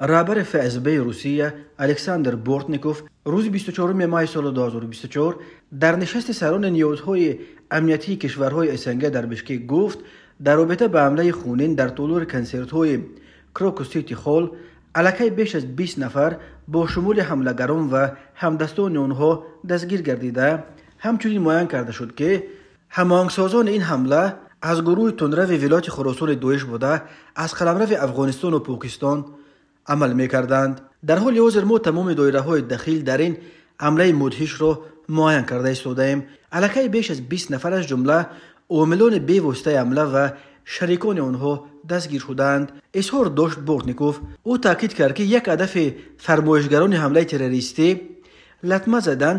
رهبر فسب روسیه الکساندر بورتنیکوف روز 24 ماه سال 2024 در نشست سران نیازهای امنیتی کشورهای اسنگه در بشکه گفت در رابطه به حمله خونین در طولور کنسرت های کروکوسیتی خول علاکه بیش از 20 نفر با شمول حملگران و همدستان آنها دستگیر گردیده. همچنین معین کرده شد که هماهنگسازان این حمله از گروه تندرو ولایت خراسان دویش بوده از قلمرو افغانستان و پاکستان амал мекарданд. Дар ҳоли ҳозир мо тамоми доираҳои дахил дар ин амлаи мудҳишро муайян карда истодаем. Аллакай беш аз бист нафар аз ҷумла омилони бевоситаи амла ва шарикони онҳо дастгир шудаанд изҳор дошт бортников ӯ таъкид кард ки як ҳадафи фармоишгарони ҳамлаи террористӣ латма задан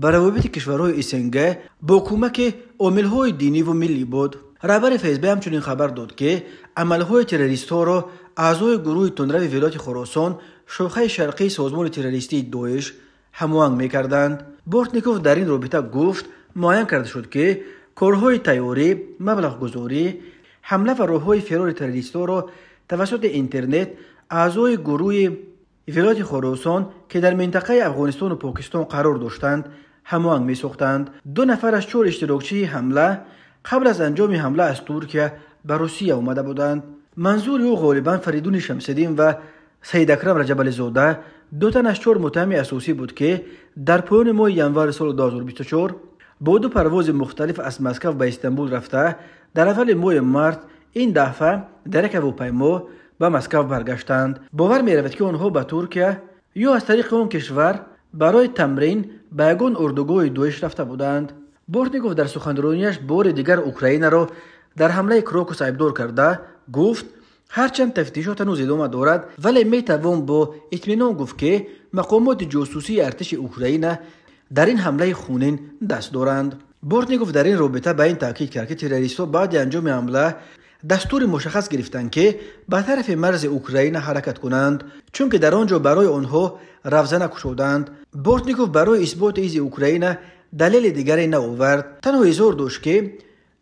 ба равобити кишварҳои снг бо кӯмаки омилҳои диниву миллӣ буд раҳбари фсб ҳамчунин хабар дод ки амалҳои террористҳоро аъзои гурӯҳи тунрави вилояти хоросон шӯхаи шарқии созмони террористии доиш ҳамоҳанг мекарданд. Бортников дар ин робита гуфт муайян карда шуд ки корҳои тайёрӣ маблағгузорӣ ҳамла ва роҳҳои ферори террористҳоро тавассути интернет аъзои гурӯҳи вилояти хоросон ки дар минтақаи афғонистону покистон қарор доштанд ҳамоҳанг месохтанд. Ду нафар аз чор иштирокчии ҳамла قبل از انجام حمله از ترکیه به روسیه آمده بودند. منظور او غالبا فریدون شمسدین و سید اکرم رجب زاده دو تن از چهار متهم اساسی بود که در پایان ماه ینور سال 2024 با دو پرواز مختلف از مسکو به استانبول رفته در اول ماه مارت این دفعه در یک هواپیما به مسکو برگشتند. باور می رود که آنها به ترکیه یا از طریق آن کشور برای تمرین به یگان اردوگاه داعش رفته بودند. بورتنیکوف در سخنرانیش بار دیگر اوکراین را در حمله کروکوس عیبدار کرده گفت هرچند تفتیشات هنوز ادامه دارد ولی می توان با اطمینان گفت که مقامات جاسوسی ارتش اوکراین در این حمله خونین دست دارند. بورتنیکوف در این رابطه به این تاکید کرد که تروریستها بعد انجام حمله دستور مشخص گرفتند که به طرف مرز اوکراین حرکت کنند چون که در آنجا برای آنها روزنه کشودند بورتنیکوف برای اثبات ایز اوکراین دلیل دیگری نآورد تنها اظهار داشت که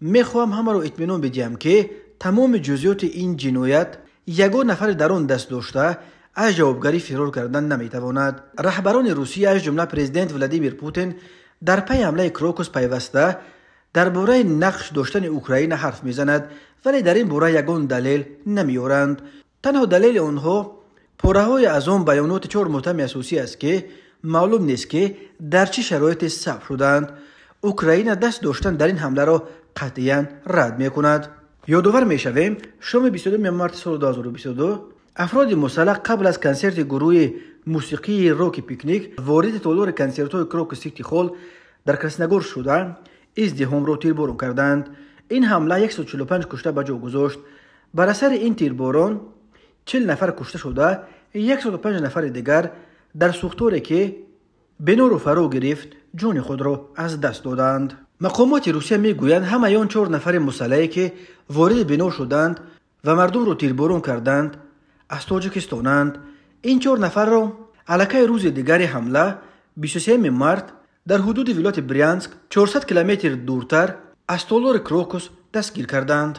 می‌خواهم همه را اطمینان بدیم که تمام جزئیات این جنایت یگان نفر در آن دست داشته از جوابگری فرار کردن نمی‌تواند. رهبران روسیه از جمله پرزیدنت ولادیمیر پوتین در پی حمله کروکوس پیوسته درباره نقش داشتن اوکراین حرف می‌زند ولی در این باره یگان دلیل نمیارند. تنها دلیل آنها پوره های از آن بیانات چهار متهم اساسی است که معلوم نیست که در چه شرایط ثبت شدند. اوکراین دست داشتن در این حمله را قطعا رد می کند یادآور می شویم شام 22 مارس سال 2022 افراد مسلح قبل از کنسرت گروه موسیقی روکی پیکنیک وارد تولور کنسرت های کروک سیتی خول در کرسنگور شدند. ازدهام را تیرباران کردند. این حمله 145 کشته به جا گذاشت. بر اثر این تیرباران 40 نفر کشته شده 105 نفر دیگر در سوختوری که بنور و فرو گرفت جون خود را از دست دادند. مقامات روسیه می‌گویند همه آن چهار نفر مسلحی که وارد بنا شدند و مردم را تیرباران کردند از تاجیکستانند. این چهار نفر را علاکه روز دیگر حمله 23 مارت در حدود ولایت بریانسک 400 کیلومتر دورتر از تولور کروکوس دستگیر کردند.